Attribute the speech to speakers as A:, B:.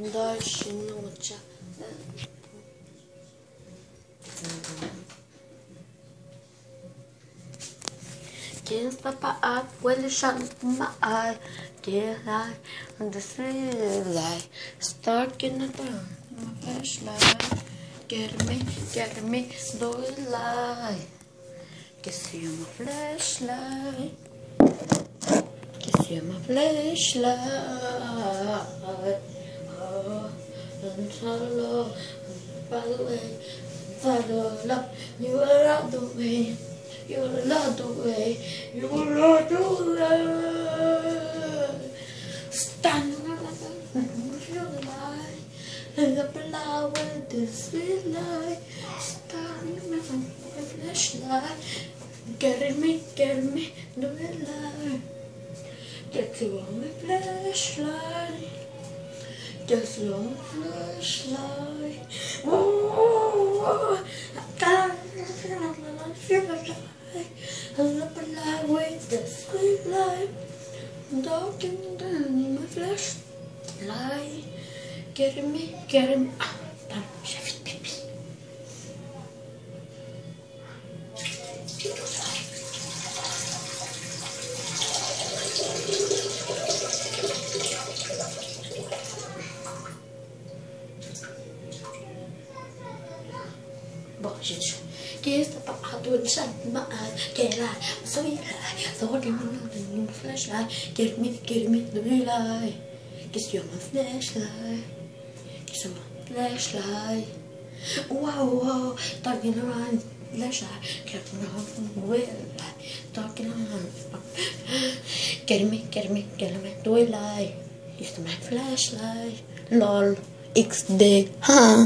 A: Дальше ноча. Can't stop my eye when the shot in my eye. Get light on the street light. Stuck in the ground, my flashlight. Get me, get me, do it light. Kiss you my flashlight. Kiss you my flashlight. Follow, by the way, follow love. You are out the way. You are not the way. You are not the way. Stand the light. And the blood with the sweet light. Stand with my flashlight. Get me, get me, it light. Get you on my flashlight. On my flashlight. Blood with the sweet light. Darking down my flashlight. Get me, get me. Ah, pipi. Bon, à toi de chaque ma qu'elle a so you lie so you know the new flashlight get me get me the light kiss you my flashlight kiss my flashlight. Wow wow talking around flashlight get me off the way talking around get me get me get me the light kiss my flashlight lol xd huh